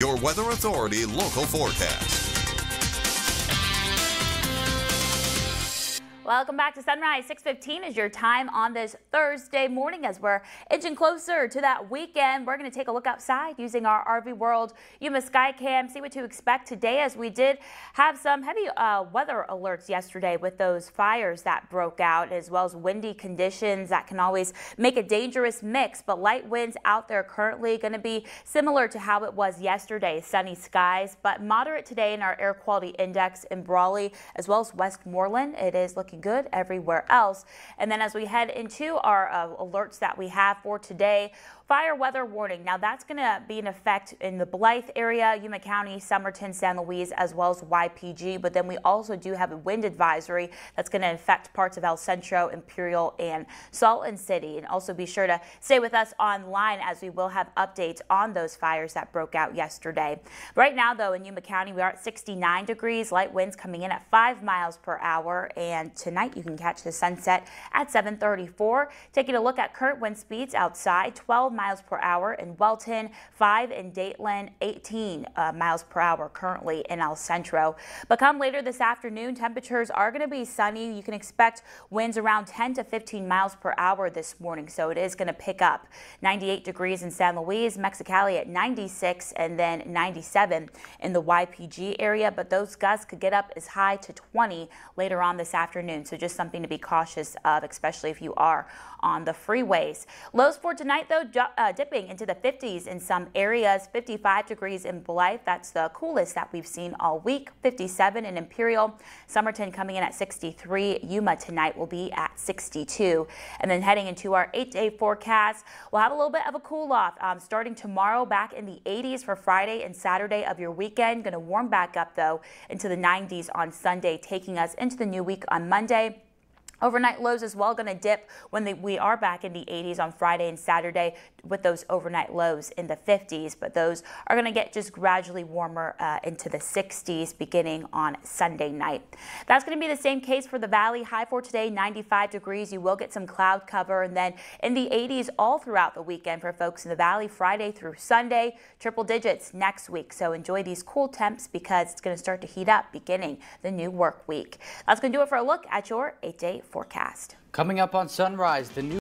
Your Weather Authority local forecast. Welcome back to Sunrise. 615 is your time on this Thursday morning as we're inching closer to that weekend. We're going to take a look outside using our RV World Yuma Skycam, see what to expect today as we did have some heavy uh, weather alerts yesterday with those fires that broke out as well as windy conditions that can always make a dangerous mix. But light winds out there currently going to be similar to how it was yesterday. Sunny skies, but moderate today in our air quality index in Brawley as well as Westmorland. It is looking good everywhere else. And then as we head into our uh, alerts that we have for today, fire weather warning. Now that's going to be in effect in the Blythe area, Yuma County, Somerton, San Luis, as well as YPG. But then we also do have a wind advisory that's going to affect parts of El Centro, Imperial, and Salton City. And also be sure to stay with us online as we will have updates on those fires that broke out yesterday. Right now, though, in Yuma County, we are at 69 degrees, light winds coming in at 5 miles per hour. And tonight, you can catch the sunset at 734. Taking a look at current wind speeds outside, 12 miles per hour in Wellton, 5 in Dateland, 18 uh, miles per hour currently in El Centro. But come later this afternoon, temperatures are going to be sunny. You can expect winds around 10 to 15 miles per hour this morning, so it is going to pick up. 98 degrees in San Luis, Mexicali at 96, and then 97 in the YPG area. But those gusts could get up as high to 20 later on this afternoon, so just something to be cautious of, especially if you are on the freeways. Lows for tonight, though, uh, dipping into the 50s in some areas. 55 degrees in Blythe. That's the coolest that we've seen all week. 57 in Imperial. Somerton coming in at 63. Yuma tonight will be at 62. And then heading into our eight-day forecast, we'll have a little bit of a cool off um, starting tomorrow back in the 80s for Friday and Saturday of your weekend. Going to warm back up, though, into the 90s on Sunday, taking us into the new week on Monday. Monday. Overnight lows as well going to dip when they, we are back in the 80s on Friday and Saturday with those overnight lows in the 50s, but those are going to get just gradually warmer uh, into the 60s beginning on Sunday night. That's going to be the same case for the valley. High for today, 95 degrees. You will get some cloud cover and then in the 80s all throughout the weekend for folks in the valley Friday through Sunday, triple digits next week. So enjoy these cool temps because it's going to start to heat up beginning the new work week. That's going to do it for a look at your eight day forecast. Coming up on Sunrise, the new